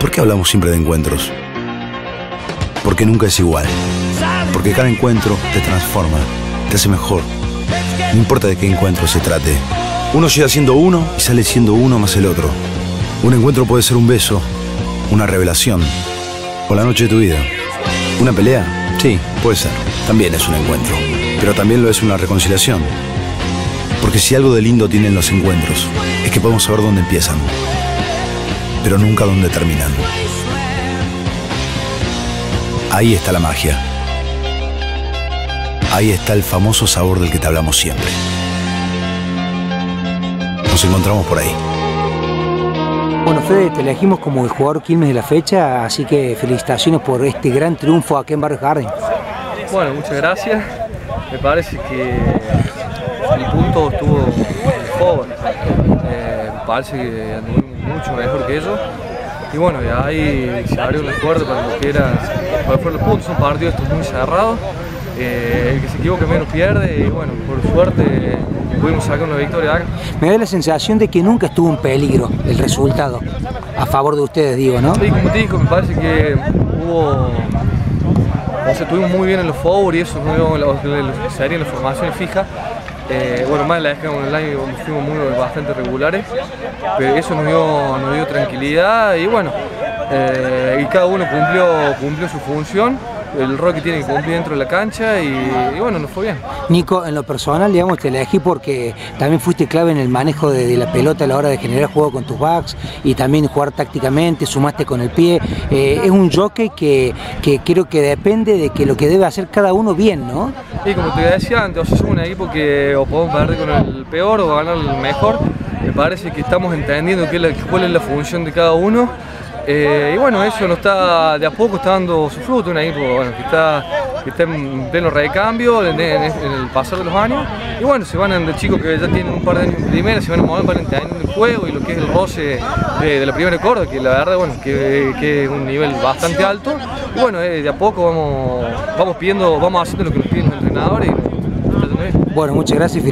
¿Por qué hablamos siempre de encuentros? Porque nunca es igual. Porque cada encuentro te transforma, te hace mejor. No importa de qué encuentro se trate. Uno llega siendo uno y sale siendo uno más el otro. Un encuentro puede ser un beso, una revelación o la noche de tu vida. ¿Una pelea? Sí, puede ser. También es un encuentro. Pero también lo es una reconciliación. Porque si algo de lindo tienen los encuentros, es que podemos saber dónde empiezan, pero nunca dónde terminan. Ahí está la magia. Ahí está el famoso sabor del que te hablamos siempre. Nos encontramos por ahí. Bueno, Fede, te elegimos como el jugador Quilmes de la fecha, así que felicitaciones por este gran triunfo aquí en Barrio Garden. Bueno, muchas gracias. Me parece que el punto estuvo en favor. Eh, me parece que anduvimos mucho mejor que ellos. Y bueno, ya ahí se abrió un acuerdo para lo que era, para fueron los puntos. Son partidos estos muy cerrados. Eh, el que se equivoque menos pierde y bueno, por suerte pudimos sacar una victoria acá. Me da la sensación de que nunca estuvo en peligro el resultado, a favor de ustedes digo, ¿no? Sí, como te digo, me parece que hubo... O sea, estuvimos muy bien en los forward y eso no lo que sería en las formaciones fijas. Eh, bueno, más en la descarga online fuimos muy bastante regulares, pero eso nos dio, nos dio tranquilidad y bueno, eh, y cada uno cumplió, cumplió su función el rol que tiene que cumplir dentro de la cancha y, bueno, nos fue bien. Nico, en lo personal, digamos, te elegí porque también fuiste clave en el manejo de, la pelota a la hora de generar juego con tus backs y también jugar tácticamente, sumaste con el pie. Eh, es un jockey que, que, creo que depende de que lo que debe hacer cada uno bien, ¿no? Y como te decía antes, o sea, somos un equipo que o podemos perder con el peor o ganar el mejor. Me parece que estamos entendiendo cuál es la función de cada uno eh, y bueno, eso no está, de a poco está dando su fruto, un equipo que, está, que está en pleno recambio en, en, el pasar de los años. Y bueno, se van de chicos que ya tienen un par de años en primera, se van a mover para entender el juego y lo que es el roce de, la primera corda, que la verdad bueno, que, es un nivel bastante alto. Y bueno, eh, de a poco vamos, vamos pidiendo, vamos haciendo lo que nos piden los entrenadores. bueno, muchas gracias y